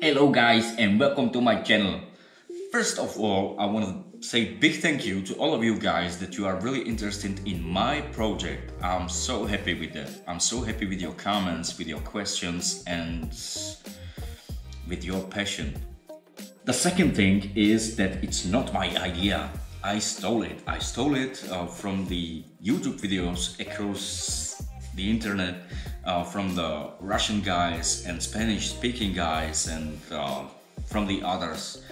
Hello guys and welcome to my channel. First of all, I want to say big thank you to all of you guys that you are really interested in my project. I'm so happy with that. I'm so happy with your comments, with your questions and with your passion. The second thing is that it's not my idea. I stole it. I stole it uh, from the YouTube videos across the internet, uh, from the Russian guys and Spanish speaking guys and uh, from the others.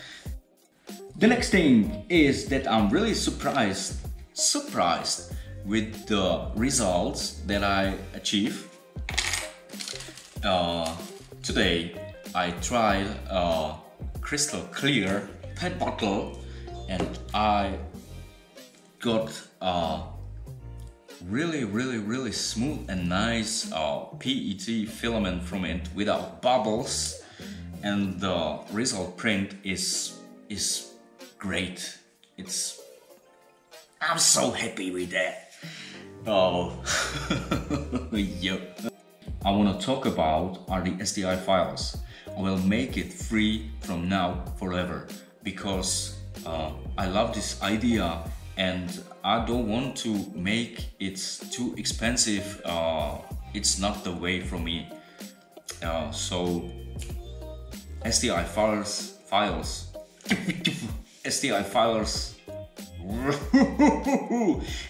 The next thing is that I'm really surprised, surprised with the results that I achieve. Uh, today I tried a crystal clear PET bottle and I got a really really really smooth and nice uh, PET filament from it without bubbles. And the result print is is great. It's I'm so happy with that. Oh. Yeah I want to talk about are the STL files. I will make it free from now forever because uh, I love this idea and I don't want to make it too expensive. Uh, it's not the way for me. Uh, so STL files, files, STL files,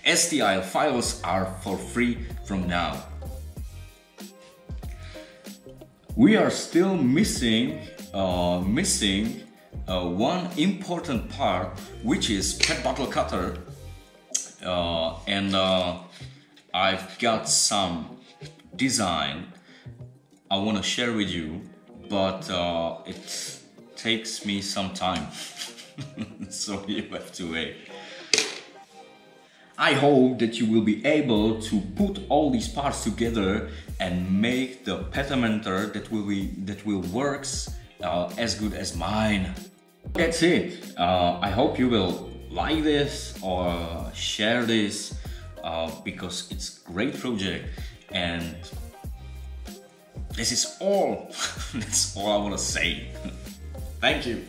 STL files are for free from now. We are still missing, uh, missing uh, one important part which is PET bottle cutter uh, and uh, I've got some design I want to share with you but uh, it takes me some time. So you have to wait. I hope that you will be able to put all these parts together and make the Petamentor that will be that will works uh, as good as mine. That's it. Uh, I hope you will like this or share this uh, because it's great project and this is all. That's all I want to say. Thank you.